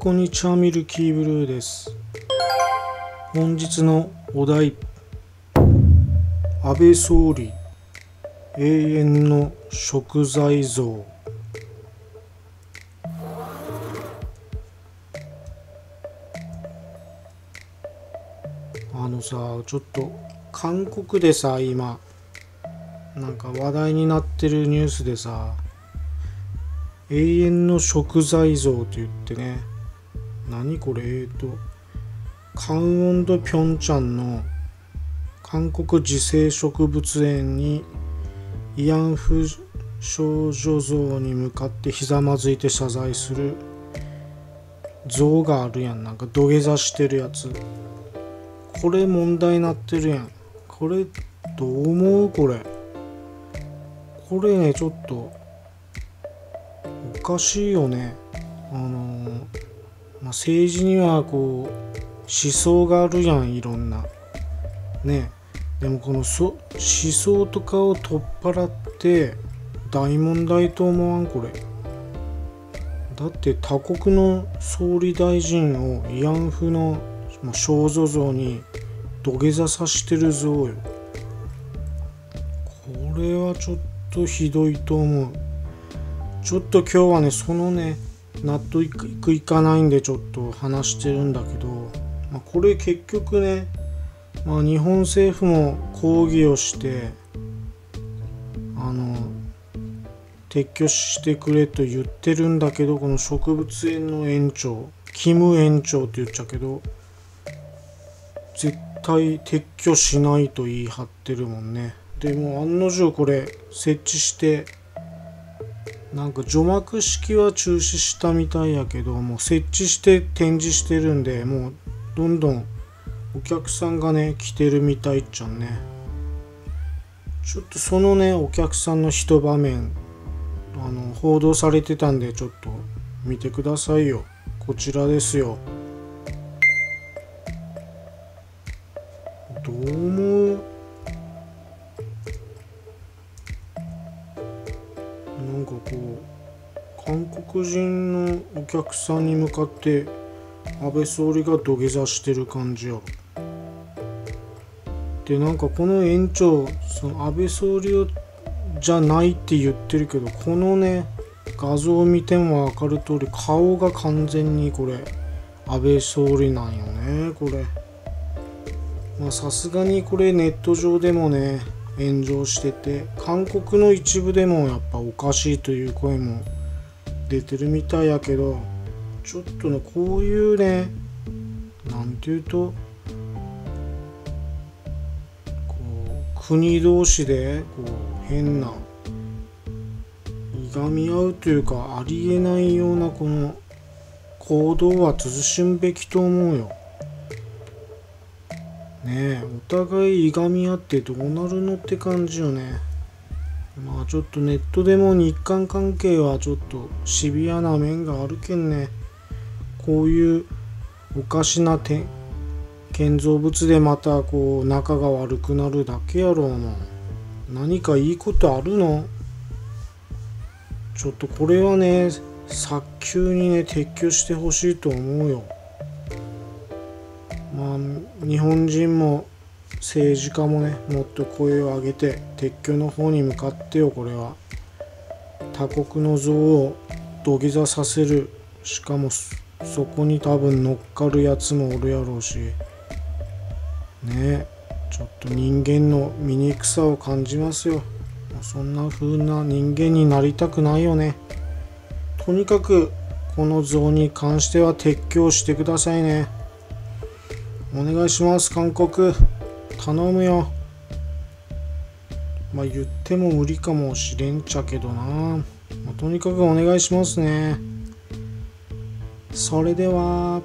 こんにちはミルキーブルーです。本日のお題安倍総理永遠の食材像。あのさちょっと韓国でさ今なんか話題になってるニュースでさ永遠の食材像って言ってね。何これえーとカンウンドピョンチャンの韓国自生植物園に慰安婦少女像に向かってひざまずいて謝罪する像があるやん。なんか土下座してるやつ。これ問題になってるやん。これどう思うこれ？これねちょっとおかしいよね。あのーまあ、政治にはこう思想があるやんいろんな。ね。でもこの思想とかを取っ払って大問題と思わんこれ。だって他国の総理大臣を慰安婦の少女像に土下座さしてる像よ。これはちょっとひどいと思う。ちょっと今日はねそのね納得いくいかないんでちょっと話してるんだけど、まあ、これ結局ね、まあ、日本政府も抗議をしてあの撤去してくれと言ってるんだけどこの植物園の園長キム園長って言っちゃうけど絶対撤去しないと言い張ってるもんね。でも案の定これ設置してなんか除幕式は中止したみたいやけどもう設置して展示してるんでもうどんどんお客さんがね来てるみたいっちゃんね。ちょっとそのねお客さんの一場面あの報道されてたんでちょっと見てくださいよ。こちらですよ。どう思韓国人のお客さんに向かって安倍総理が土下座してる感じやろ。でなんかこの園長その安倍総理をじゃないって言ってるけどこのね画像を見ても分かる通り顔が完全にこれ安倍総理なんよねこれ。まあさすがにこれネット上でもね炎上してて韓国の一部でもやっぱおかしいという声も出てるみたいやけどちょっとねこういうねなんていうとこう国同士でこう変ないがみ合うというかありえないようなこの行動は慎むべきと思うよ。ねえお互いいがみ合ってどうなるのって感じよねまあちょっとネットでも日韓関係はちょっとシビアな面があるけんね。こういうおかしな点建造物でまたこう仲が悪くなるだけやろうな何かいいことあるの？ちょっとこれはね早急にね撤去してほしいと思うよ。まあ、日本人も政治家もねもっと声を上げて撤去の方に向かってよこれは。他国の像を土下座させる。しかもそこに多分乗っかるやつもおるやろうし。ねえ。ちょっと人間の醜さを感じますよ。そんな風な人間になりたくないよね。とにかくこの像に関しては撤去してくださいね。お願いします韓国。頼むよ。まあ言っても無理かもしれんちゃけどな、まあ、とにかくお願いしますね。それでは。